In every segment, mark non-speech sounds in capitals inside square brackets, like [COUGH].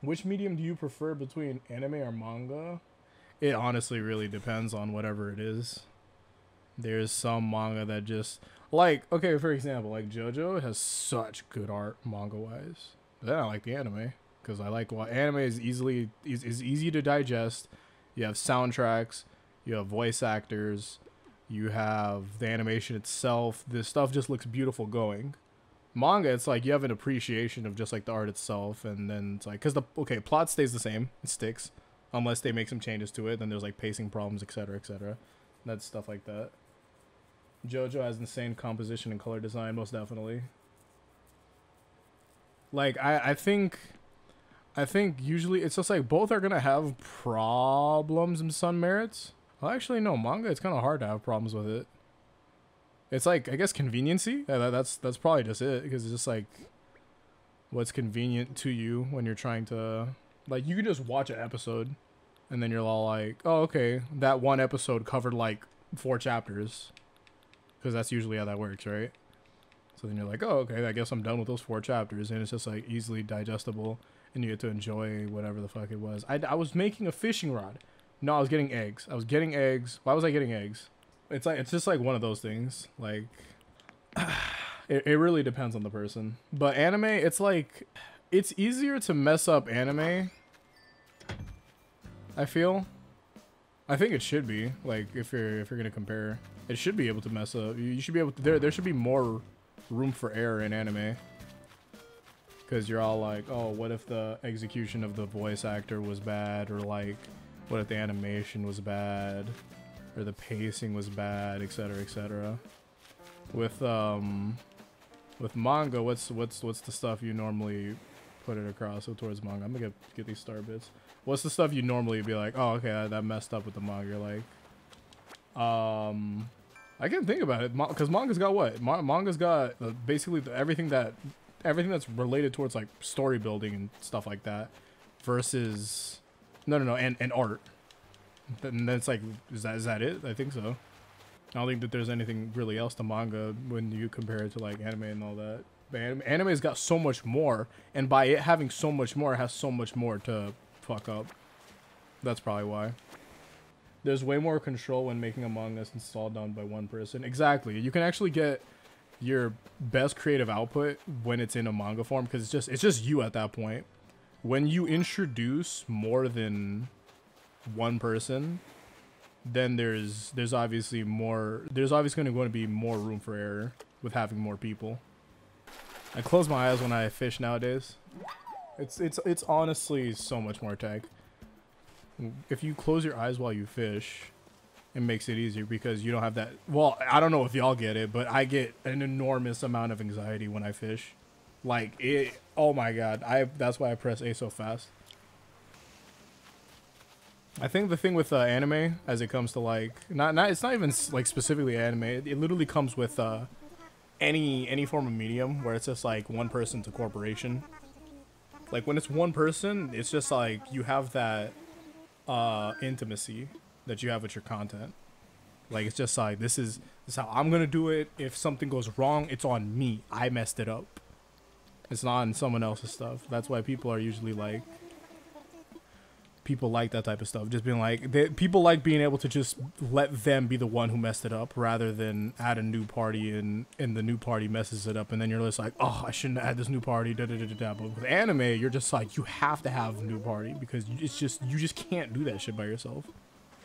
Which medium do you prefer between anime or manga? It honestly really depends on whatever it is. There's some manga that just like okay, for example, like JoJo has such good art manga wise. Then I like the anime because I like what anime is easily is, is easy to digest. You have soundtracks, you have voice actors, you have the animation itself. This stuff just looks beautiful going. Manga, it's like you have an appreciation of just like the art itself, and then it's like because the okay plot stays the same, it sticks, unless they make some changes to it. Then there's like pacing problems, etc., etc. That's stuff like that. JoJo has insane composition and color design, most definitely. Like I, I think, I think usually it's just like both are gonna have problems in some merits. Well, actually, no, manga. It's kind of hard to have problems with it. It's like I guess conveniency. Yeah, that, that's that's probably just it because it's just like what's convenient to you when you're trying to like you can just watch an episode and then you're all like, oh okay, that one episode covered like four chapters because that's usually how that works, right? So then you're like, oh okay, I guess I'm done with those four chapters and it's just like easily digestible and you get to enjoy whatever the fuck it was. I I was making a fishing rod. No, I was getting eggs. I was getting eggs. Why was I getting eggs? It's like it's just like one of those things. Like [SIGHS] it, it really depends on the person. But anime, it's like it's easier to mess up anime. I feel. I think it should be. Like if you're if you're gonna compare. It should be able to mess up. You should be able to there there should be more room for error in anime. Cause you're all like, oh, what if the execution of the voice actor was bad, or like, what if the animation was bad? Or the pacing was bad, etc., etc. With um, with manga, what's what's what's the stuff you normally put it across so towards manga? I'm gonna get get these star bits. What's the stuff you normally be like? Oh, okay, that, that messed up with the manga. You're like, um, I can't think about it because manga's got what? Ma manga's got basically the, everything that everything that's related towards like story building and stuff like that, versus no no no and and art and then it's like, is that is that it? I think so. I don't think that there's anything really else to manga when you compare it to like anime and all that. But anime, anime's got so much more, and by it having so much more, it has so much more to fuck up. That's probably why. There's way more control when making a manga since it's all done by one person. Exactly. You can actually get your best creative output when it's in a manga form because it's just it's just you at that point. When you introduce more than one person, then there's there's obviously more there's obviously going to be more room for error with having more people. I close my eyes when I fish nowadays. It's it's it's honestly so much more tech. If you close your eyes while you fish, it makes it easier because you don't have that. Well, I don't know if y'all get it, but I get an enormous amount of anxiety when I fish. Like it. Oh my god! I that's why I press A so fast. I think the thing with uh, anime, as it comes to like, not not it's not even like specifically anime. It, it literally comes with uh, any any form of medium where it's just like one person to corporation. Like when it's one person, it's just like you have that uh, intimacy that you have with your content. Like it's just like this is this is how I'm gonna do it. If something goes wrong, it's on me. I messed it up. It's not on someone else's stuff. That's why people are usually like people like that type of stuff. Just being like, they, people like being able to just let them be the one who messed it up, rather than add a new party and and the new party messes it up, and then you're just like, oh, I shouldn't add this new party. Da da da da. But with anime, you're just like, you have to have a new party because it's just you just can't do that shit by yourself.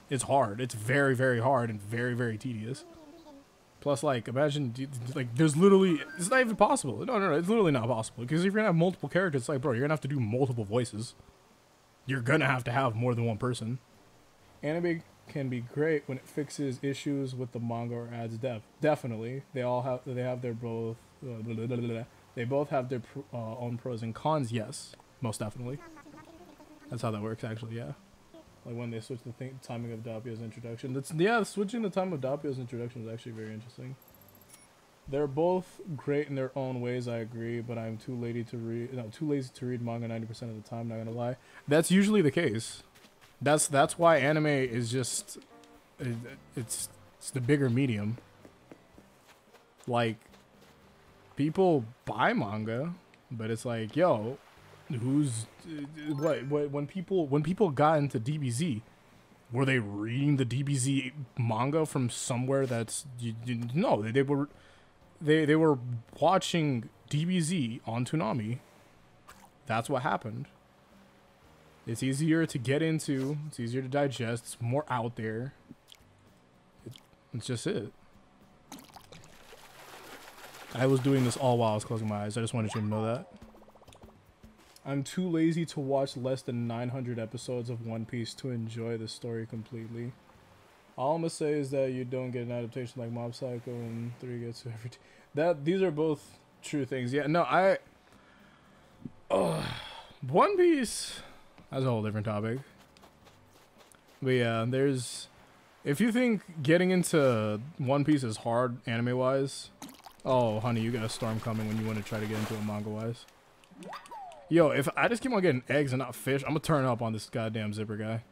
It's hard. It's very very hard and very very tedious. Plus, like, imagine, like, there's literally, it's not even possible. No, no, no, it's literally not possible. Because if you're gonna have multiple characters, it's like, bro, you're gonna have to do multiple voices you're gonna have to have more than one person. Anime can be great when it fixes issues with the manga or adds depth. Definitely, they all have they have their both. Uh, blah, blah, blah, they both have their uh, own pros and cons. Yes, most definitely. That's how that works, actually. Yeah, like when they switch the th timing of Doppio's introduction. That's yeah, switching the time of Doppio's introduction is actually very interesting. They're both great in their own ways, I agree, but I'm too lazy to read no, too lazy to read manga 90% of the time, not going to lie. That's usually the case. That's that's why anime is just it, it's it's the bigger medium. Like people buy manga, but it's like, yo, who's what, what when people when people got into DBZ, were they reading the DBZ manga from somewhere that's you, you, no they, they were they they were watching DBZ on Toonami. That's what happened. It's easier to get into. It's easier to digest. It's more out there. It, it's just it. I was doing this all while I was closing my eyes. I just wanted you to know that. I'm too lazy to watch less than 900 episodes of One Piece to enjoy the story completely. All I'm gonna say is that you don't get an adaptation like Mob Psycho and 3 gets to every. that these are both true things. Yeah, no, I. Oh, One Piece. That's a whole different topic. But yeah, there's. If you think getting into One Piece is hard anime wise, oh honey, you got a storm coming when you want to try to get into it manga wise. Yo, if I just keep on getting eggs and not fish, I'm gonna turn up on this goddamn zipper guy.